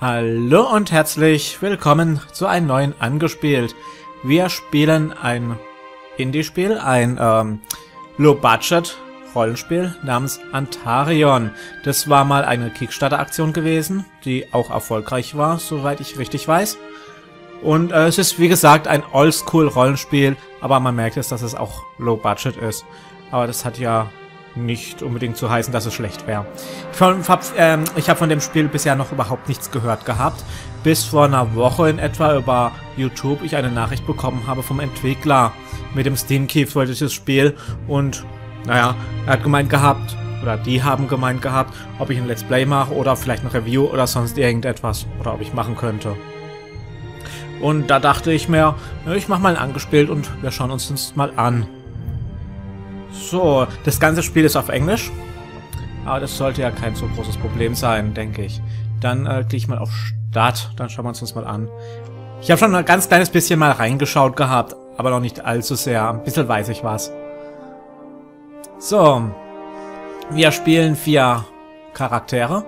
Hallo und herzlich willkommen zu einem neuen Angespielt. Wir spielen ein Indie-Spiel, ein ähm, Low-Budget-Rollenspiel namens Antarion. Das war mal eine Kickstarter-Aktion gewesen, die auch erfolgreich war, soweit ich richtig weiß. Und äh, es ist wie gesagt ein Oldschool-Rollenspiel, aber man merkt jetzt, dass es auch Low-Budget ist. Aber das hat ja nicht unbedingt zu heißen, dass es schlecht wäre. Ich habe ähm, hab von dem Spiel bisher noch überhaupt nichts gehört gehabt, bis vor einer Woche in etwa über YouTube ich eine Nachricht bekommen habe vom Entwickler mit dem Steam Key für dieses Spiel und naja, er hat gemeint gehabt, oder die haben gemeint gehabt, ob ich ein Let's Play mache oder vielleicht ein Review oder sonst irgendetwas oder ob ich machen könnte. Und da dachte ich mir, ich mache mal ein angespielt und wir schauen uns das mal an. So, das ganze Spiel ist auf Englisch. Aber das sollte ja kein so großes Problem sein, denke ich. Dann äh, klicke ich mal auf Start, dann schauen wir uns das mal an. Ich habe schon ein ganz kleines bisschen mal reingeschaut gehabt, aber noch nicht allzu sehr. Ein bisschen weiß ich was. So, wir spielen vier Charaktere.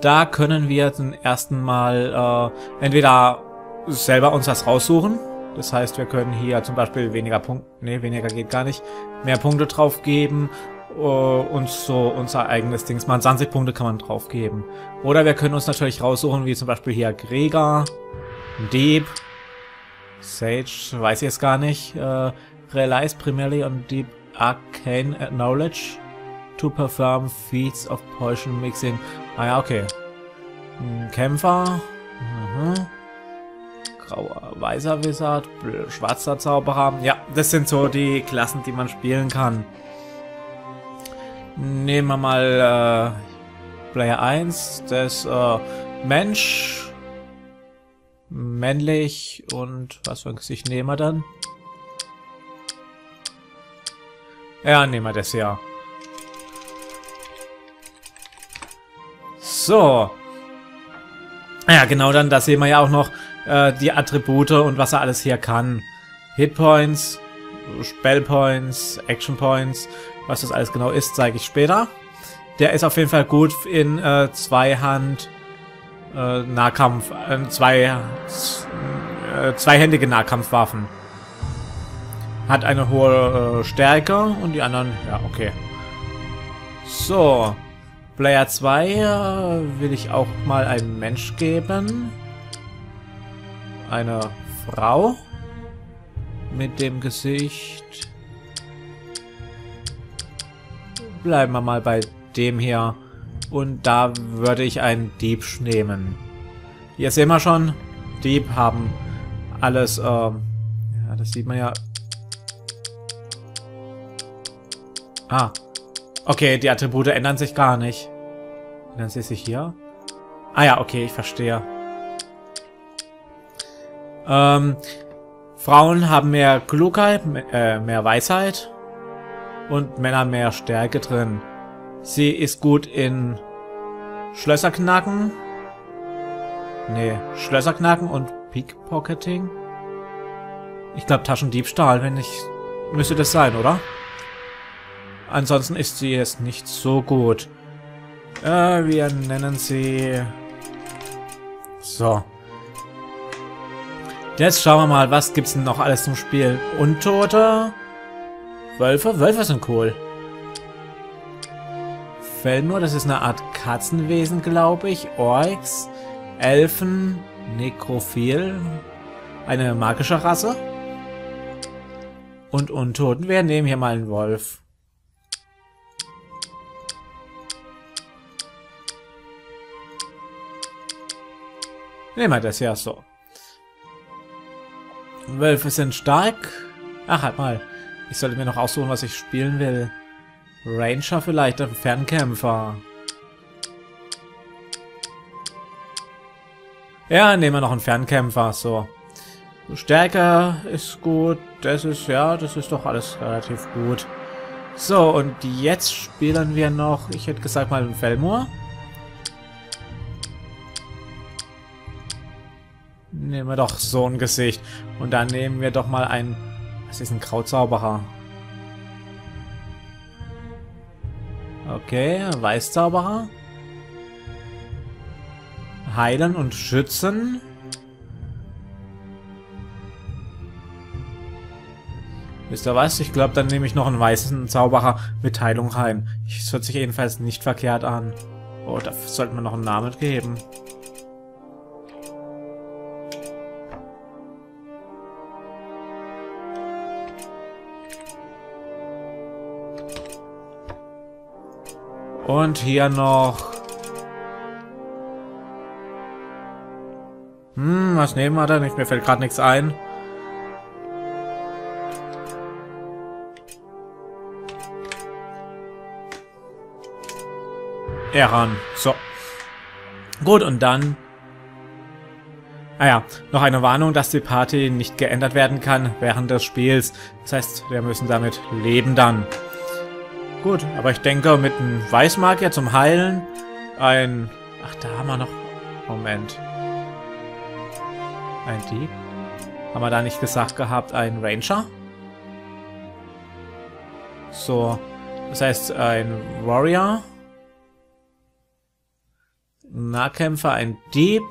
Da können wir zum ersten Mal äh, entweder selber uns was raussuchen, das heißt, wir können hier zum Beispiel weniger Punkte, nee, weniger geht gar nicht, mehr Punkte drauf geben uh, und so unser eigenes Dings machen. 20 Punkte kann man drauf geben. Oder wir können uns natürlich raussuchen, wie zum Beispiel hier Gregor, Deep, Sage, weiß ich jetzt gar nicht, uh, relies primarily on deep arcane knowledge to perform feats of potion mixing. Ah ja, okay. Kämpfer. Mhm grauer, weißer Wizard, schwarzer Zauberer. Ja, das sind so die Klassen, die man spielen kann. Nehmen wir mal äh, Player 1, das äh, Mensch, männlich und was für ein Gesicht nehmen wir dann? Ja, nehmen wir das ja. So. Ja, genau, dann, da sehen wir ja auch noch, äh, die Attribute und was er alles hier kann. Hitpoints, Spellpoints, Actionpoints, was das alles genau ist, zeige ich später. Der ist auf jeden Fall gut in äh, Zweihand äh, Nahkampf, äh, zwei, äh, zweihändige Nahkampfwaffen. Hat eine hohe äh, Stärke und die anderen, ja, okay. So, Player 2 äh, will ich auch mal einen Mensch geben eine Frau mit dem Gesicht. Bleiben wir mal bei dem hier. Und da würde ich einen Dieb nehmen. Hier sehen wir schon, Dieb haben alles, ähm, ja, das sieht man ja. Ah, okay, die Attribute ändern sich gar nicht. Ändern sie sich hier? Ah ja, okay, ich verstehe. Ähm, Frauen haben mehr Klugheit, äh, mehr Weisheit und Männer mehr Stärke drin. Sie ist gut in Schlösser knacken. Nee, Schlösser knacken und Pickpocketing. Ich glaube Taschendiebstahl, wenn ich... Müsste das sein, oder? Ansonsten ist sie jetzt nicht so gut. Äh, wir nennen sie... So. Jetzt schauen wir mal, was gibt's denn noch alles zum Spiel? Untote? Wölfe? Wölfe sind cool. Fellnur, das ist eine Art Katzenwesen, glaube ich. Orks, Elfen, Nekrophil, eine magische Rasse. Und Untoten. Wir nehmen hier mal einen Wolf. Nehmen wir das ja so. Wölfe sind stark. Ach, halt mal. Ich sollte mir noch aussuchen, was ich spielen will. Ranger vielleicht, ein Fernkämpfer. Ja, nehmen wir noch einen Fernkämpfer, so. Stärke ist gut, das ist, ja, das ist doch alles relativ gut. So, und jetzt spielen wir noch, ich hätte gesagt mal einen Fellmoor. Nehmen wir doch so ein Gesicht. Und dann nehmen wir doch mal ein... Was ist ein Krautzauberer? Okay, Weißzauberer. heilen und schützen. Wisst ihr was? Ich glaube, dann nehme ich noch einen weißen Zauberer mit Heilung rein. Es hört sich jedenfalls nicht verkehrt an. Oh, da sollten wir noch einen Namen geben. Und hier noch... Hm, was nehmen wir denn? Mir fällt gerade nichts ein. Eran. So. Gut, und dann... Ah ja, noch eine Warnung, dass die Party nicht geändert werden kann während des Spiels. Das heißt, wir müssen damit leben dann. Gut, aber ich denke, mit einem Weißmagier zum Heilen, ein... Ach, da haben wir noch... Moment. Ein Dieb? Haben wir da nicht gesagt gehabt, ein Ranger? So, das heißt, ein Warrior... Nahkämpfer, ein Dieb,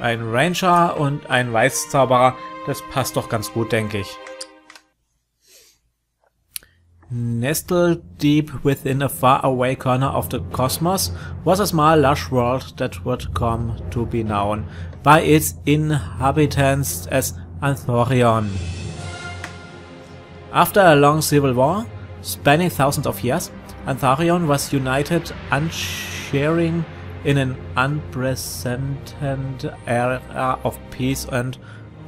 ein Ranger und ein Weißzauberer. Das passt doch ganz gut, denke ich. Nestled deep within a faraway corner of the cosmos was a small lush world that would come to be known by its inhabitants as Anthorion. After a long civil war, spanning thousands of years, Anthorion was united, sharing in an unprecedented era of peace and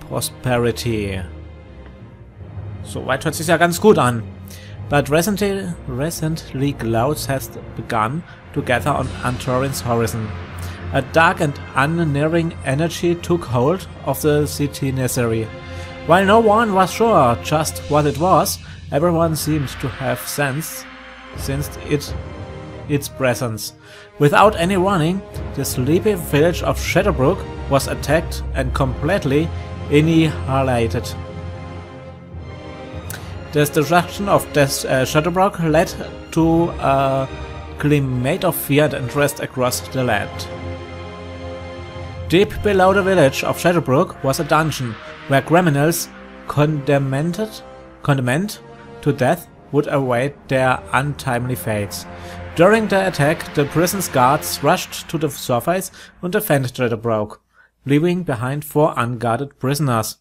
prosperity. Soweit hört sich ja ganz gut an. But recently, recently clouds has begun to gather on Antorin's horizon. A dark and unnerving energy took hold of the city necessary. While no one was sure just what it was, everyone seemed to have sensed, sensed it, its presence. Without any warning, the sleepy village of Shadowbrook was attacked and completely annihilated. The destruction of Des uh, Shadowbrook led to a climate of fear and unrest across the land. Deep below the village of Shadowbrook was a dungeon where criminals condemned, condemned to death would await their untimely fates. During the attack, the prison's guards rushed to the surface and defended Shadowbrook, leaving behind four unguarded prisoners.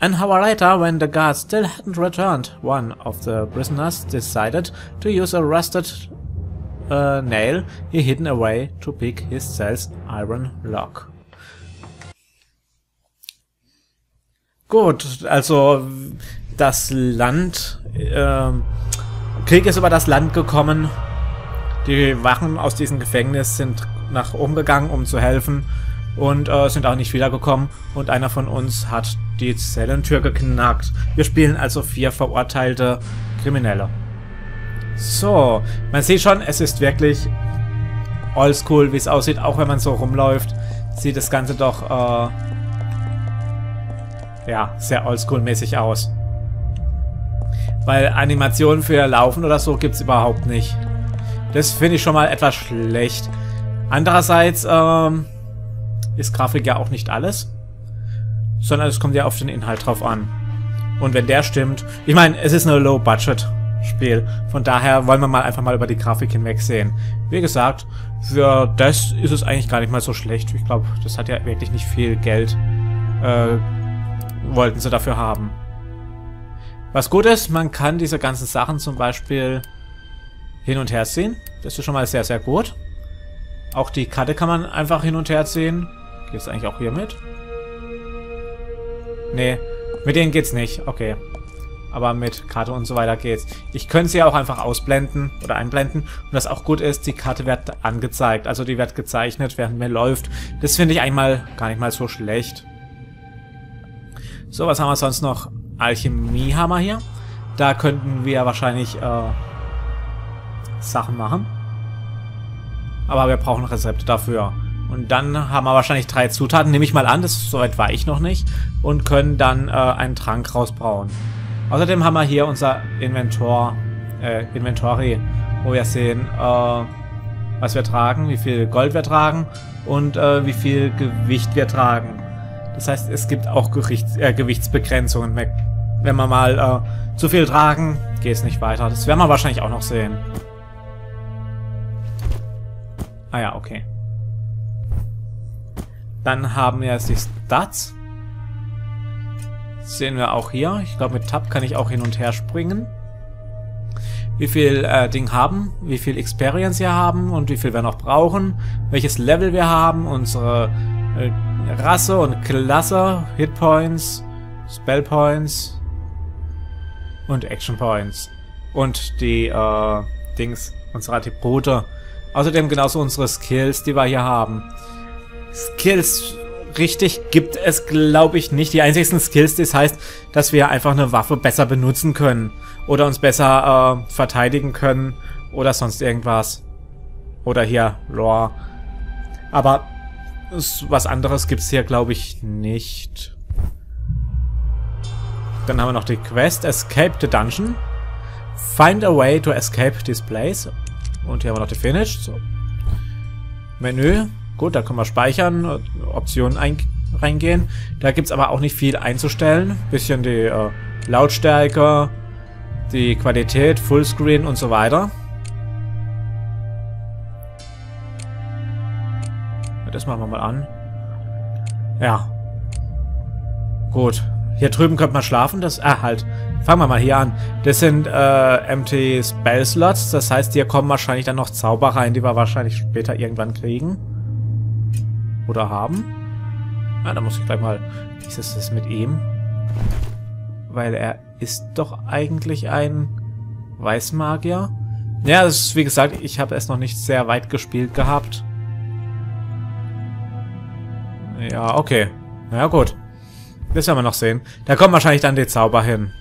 An hour later, when the guards still hadn't returned, one of the prisoners decided to use a rusted uh, nail he hidden away to pick his cell's iron lock. Gut, also das Land, äh, Krieg ist über das Land gekommen Die Wachen aus diesem Gefängnis sind nach oben gegangen, um zu helfen und äh, sind auch nicht wiedergekommen. Und einer von uns hat die Zellentür geknackt. Wir spielen also vier verurteilte Kriminelle. So, man sieht schon, es ist wirklich oldschool, wie es aussieht. Auch wenn man so rumläuft, sieht das Ganze doch äh, ja, sehr oldschool-mäßig aus. Weil Animationen für Laufen oder so gibt es überhaupt nicht. Das finde ich schon mal etwas schlecht. Andererseits ähm, ist Grafik ja auch nicht alles, sondern es kommt ja auf den Inhalt drauf an. Und wenn der stimmt, ich meine, es ist eine Low-Budget-Spiel, von daher wollen wir mal einfach mal über die Grafik hinwegsehen. Wie gesagt, für das ist es eigentlich gar nicht mal so schlecht. Ich glaube, das hat ja wirklich nicht viel Geld, äh, wollten sie dafür haben. Was gut ist, man kann diese ganzen Sachen zum Beispiel hin und her ziehen. Das ist schon mal sehr, sehr gut. Auch die Karte kann man einfach hin und her ziehen. Geht es eigentlich auch hier mit? Nee, mit denen geht's nicht. Okay. Aber mit Karte und so weiter geht's. Ich könnte sie auch einfach ausblenden oder einblenden. Und was auch gut ist, die Karte wird angezeigt. Also die wird gezeichnet, während mir läuft. Das finde ich einmal gar nicht mal so schlecht. So, was haben wir sonst noch? Alchemiehammer hier. Da könnten wir wahrscheinlich äh, Sachen machen. Aber wir brauchen Rezepte dafür. Und dann haben wir wahrscheinlich drei Zutaten, nehme ich mal an, das soweit war ich noch nicht, und können dann äh, einen Trank rausbrauen. Außerdem haben wir hier unser Inventor, äh, Inventory, wo wir sehen, äh, was wir tragen, wie viel Gold wir tragen und äh, wie viel Gewicht wir tragen. Das heißt, es gibt auch Gerichts äh, Gewichtsbegrenzungen. Wenn wir mal äh, zu viel tragen, geht es nicht weiter. Das werden wir wahrscheinlich auch noch sehen. Ah ja, okay. Dann haben wir jetzt die Stats. Sehen wir auch hier. Ich glaube, mit Tab kann ich auch hin und her springen. Wie viel äh, Ding haben, wie viel Experience wir haben und wie viel wir noch brauchen. Welches Level wir haben, unsere äh, Rasse und Klasse, Hitpoints, Spellpoints und Action Points. Und die äh, Dings, unsere Attribute. Außerdem genauso unsere Skills, die wir hier haben. Skills richtig gibt es, glaube ich, nicht. Die einzigsten Skills, das heißt, dass wir einfach eine Waffe besser benutzen können. Oder uns besser äh, verteidigen können. Oder sonst irgendwas. Oder hier, Lore. Aber was anderes gibt es hier, glaube ich, nicht. Dann haben wir noch die Quest Escape the Dungeon. Find a way to escape this place. Und hier haben wir noch die Finish. So. Menü. Gut, da können wir speichern, Optionen reingehen. Da gibt es aber auch nicht viel einzustellen. Bisschen die äh, Lautstärke, die Qualität, Fullscreen und so weiter. Das machen wir mal an. Ja. Gut. Hier drüben könnte man schlafen. Das, ah, halt. Fangen wir mal hier an. Das sind äh, MT Spell Slots. Das heißt, hier kommen wahrscheinlich dann noch Zauber rein, die wir wahrscheinlich später irgendwann kriegen. Oder haben. Ah, da muss ich gleich mal... Wie ist das mit ihm? Weil er ist doch eigentlich ein Weißmagier. Ja, das ist, wie gesagt, ich habe es noch nicht sehr weit gespielt gehabt. Ja, okay. Na gut. Das werden wir noch sehen. Da kommen wahrscheinlich dann die Zauber hin.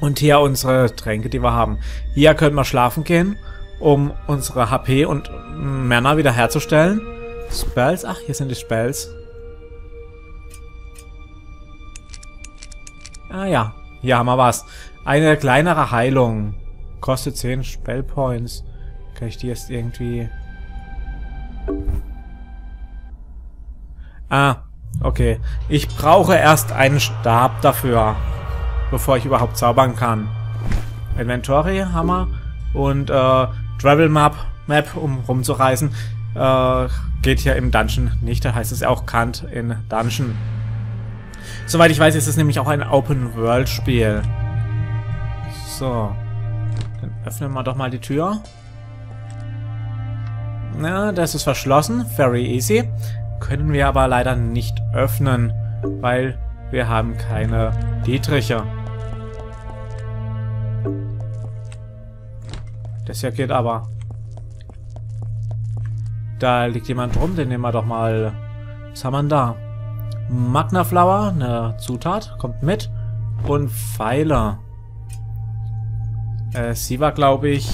Und hier unsere Tränke, die wir haben. Hier können wir schlafen gehen, um unsere HP und Männer wieder herzustellen. Spells? Ach, hier sind die Spells. Ah ja, hier haben wir was. Eine kleinere Heilung. Kostet 10 Spellpoints. Kann ich die jetzt irgendwie... Ah, okay. Ich brauche erst einen Stab dafür, bevor ich überhaupt zaubern kann. Inventory wir und äh, Travel Map, Map, um rumzureisen, äh, geht hier im Dungeon nicht. Da heißt es auch Kant in Dungeon. Soweit ich weiß, ist es nämlich auch ein Open-World-Spiel. So. Dann öffnen wir doch mal die Tür. Na, das ist verschlossen. Very easy können wir aber leider nicht öffnen, weil wir haben keine Dietriche. Das hier geht aber. Da liegt jemand rum, den nehmen wir doch mal. Was haben wir denn da? Magna Flower, eine Zutat, kommt mit. Und Pfeiler. Äh, sie war, glaube ich,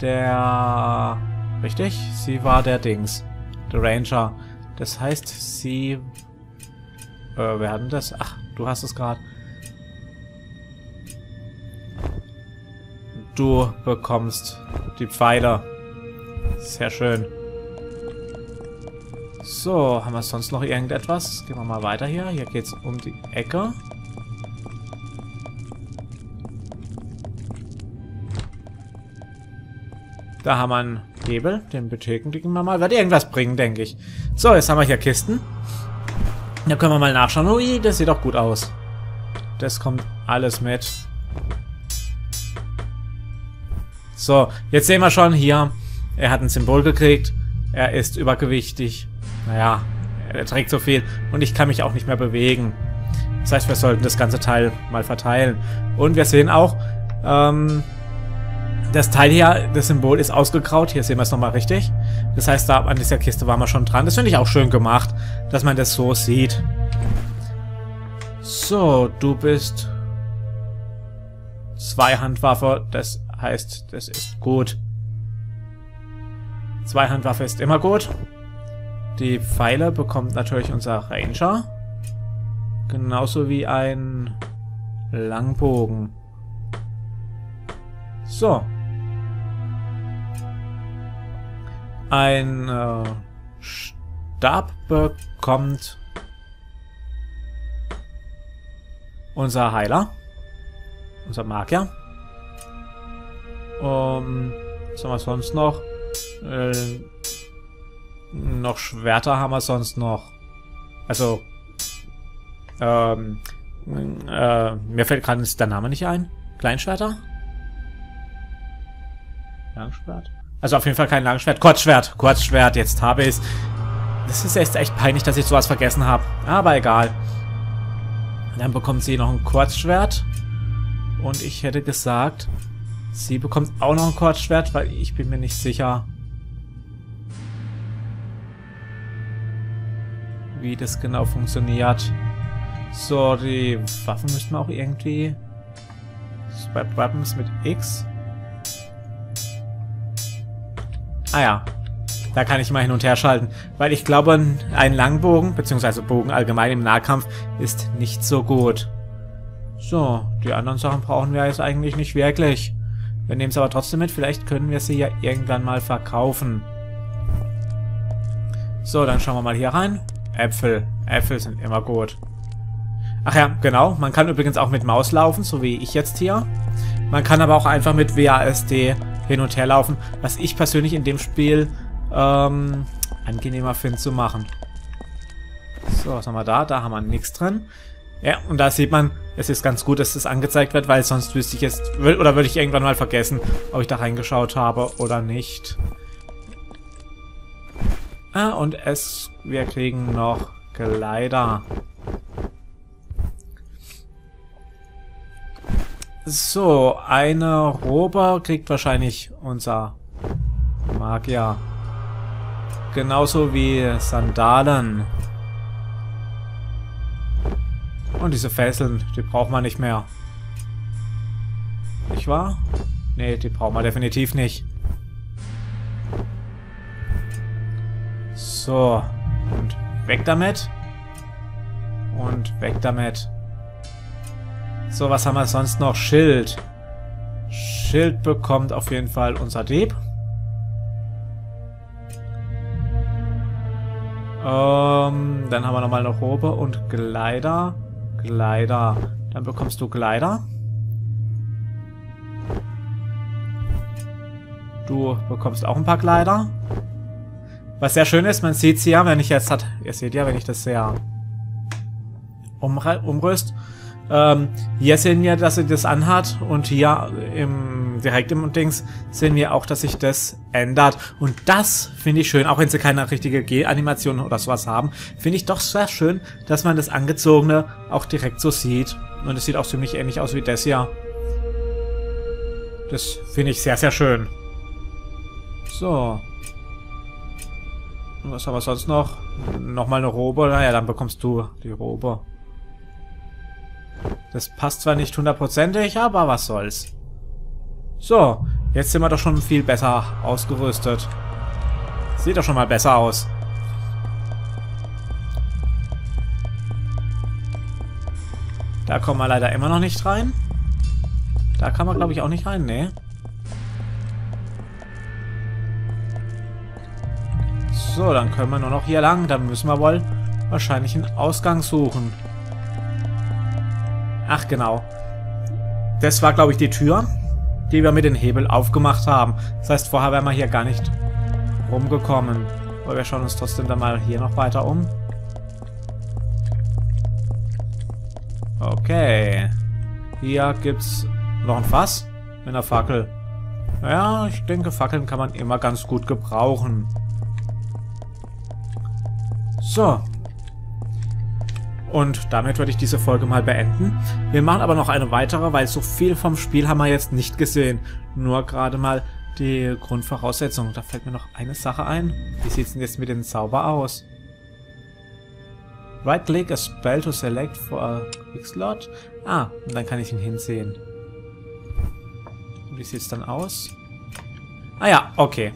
der... Richtig? Sie war der Dings. Der Ranger. Das heißt, sie... Äh, wer hat denn das? Ach, du hast es gerade. Du bekommst die Pfeile. Sehr schön. So, haben wir sonst noch irgendetwas? Gehen wir mal weiter hier. Hier geht es um die Ecke. Da haben wir einen Hebel, den betätigen wir mal. Wird irgendwas bringen, denke ich. So, jetzt haben wir hier Kisten. Da können wir mal nachschauen. Ui, das sieht doch gut aus. Das kommt alles mit. So, jetzt sehen wir schon hier, er hat ein Symbol gekriegt. Er ist übergewichtig. Naja, er trägt so viel. Und ich kann mich auch nicht mehr bewegen. Das heißt, wir sollten das ganze Teil mal verteilen. Und wir sehen auch, ähm, das Teil hier, das Symbol ist ausgegraut. Hier sehen wir es nochmal richtig. Das heißt, da an dieser Kiste waren wir schon dran. Das finde ich auch schön gemacht, dass man das so sieht. So, du bist Zweihandwaffe. Das heißt, das ist gut. Zweihandwaffe ist immer gut. Die Pfeile bekommt natürlich unser Ranger. Genauso wie ein Langbogen. So. Ein äh, Stab bekommt unser Heiler. Unser Magier. Um, was haben wir sonst noch? Äh, noch Schwerter haben wir sonst noch. Also, ähm, äh, mir fällt gerade der Name nicht ein. Kleinschwerter? Langschwert? Also auf jeden Fall kein Langschwert. Kurzschwert. Kurzschwert. Jetzt habe ich es. Das ist echt, echt peinlich, dass ich sowas vergessen habe. Aber egal. Dann bekommt sie noch ein Kurzschwert. Und ich hätte gesagt, sie bekommt auch noch ein Kurzschwert, weil ich bin mir nicht sicher, wie das genau funktioniert. So, die Waffen müssten wir auch irgendwie... Swap Weapons mit X. Ah ja. Da kann ich mal hin und her schalten. Weil ich glaube, ein Langbogen, beziehungsweise Bogen allgemein im Nahkampf, ist nicht so gut. So, die anderen Sachen brauchen wir jetzt eigentlich nicht wirklich. Wir nehmen es aber trotzdem mit. Vielleicht können wir sie ja irgendwann mal verkaufen. So, dann schauen wir mal hier rein. Äpfel. Äpfel sind immer gut. Ach ja, genau. Man kann übrigens auch mit Maus laufen, so wie ich jetzt hier. Man kann aber auch einfach mit WASD hin und her laufen, was ich persönlich in dem Spiel ähm, angenehmer finde zu machen. So, was haben wir da? Da haben wir nichts drin. Ja, und da sieht man, es ist ganz gut, dass das angezeigt wird, weil sonst wüsste ich jetzt, oder würde ich irgendwann mal vergessen, ob ich da reingeschaut habe oder nicht. Ah, und es, wir kriegen noch Kleider. So, eine Robe kriegt wahrscheinlich unser Magier. Genauso wie Sandalen. Und diese Fesseln, die braucht man nicht mehr. Nicht wahr? Nee, die brauchen wir definitiv nicht. So. Und weg damit. Und weg damit. So, was haben wir sonst noch? Schild. Schild bekommt auf jeden Fall unser Dieb. Ähm, dann haben wir nochmal eine Robe und Gleiter. Gleiter. Dann bekommst du Gleiter. Du bekommst auch ein paar Kleider. Was sehr schön ist, man sieht es ja, wenn ich jetzt hat, ihr seht ja, wenn ich das sehr umrüst, ähm, hier sehen wir, dass sie das anhat und hier im, direkt im Dings sehen wir auch, dass sich das ändert. Und das finde ich schön, auch wenn sie keine richtige G-Animation oder sowas haben, finde ich doch sehr schön, dass man das Angezogene auch direkt so sieht. Und es sieht auch ziemlich ähnlich aus wie das hier. Das finde ich sehr, sehr schön. So. Was haben wir sonst noch? Nochmal eine Robe. Naja, dann bekommst du die Robe. Das passt zwar nicht hundertprozentig, aber was soll's. So, jetzt sind wir doch schon viel besser ausgerüstet. Sieht doch schon mal besser aus. Da kommen wir leider immer noch nicht rein. Da kann man, glaube ich, auch nicht rein, ne? So, dann können wir nur noch hier lang. Dann müssen wir wohl wahrscheinlich einen Ausgang suchen. Ach, genau. Das war, glaube ich, die Tür, die wir mit dem Hebel aufgemacht haben. Das heißt, vorher wären wir hier gar nicht rumgekommen. Aber wir schauen uns trotzdem dann mal hier noch weiter um. Okay. Hier gibt's noch ein Fass mit einer Fackel. Ja, ich denke, Fackeln kann man immer ganz gut gebrauchen. So, und damit würde ich diese Folge mal beenden. Wir machen aber noch eine weitere, weil so viel vom Spiel haben wir jetzt nicht gesehen. Nur gerade mal die Grundvoraussetzungen. Da fällt mir noch eine Sache ein. Wie sieht es denn jetzt mit dem Zauber aus? Right click a spell to select for a quick slot. Ah, und dann kann ich ihn hinsehen. Und wie sieht es dann aus? Ah ja, okay.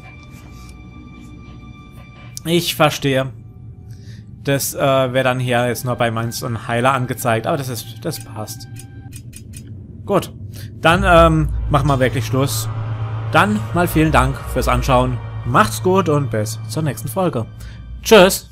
Ich verstehe. Das äh, wäre dann hier jetzt nur bei meinem Heiler angezeigt, aber das ist, das passt. Gut, dann ähm, machen wir wirklich Schluss. Dann mal vielen Dank fürs Anschauen. Macht's gut und bis zur nächsten Folge. Tschüss!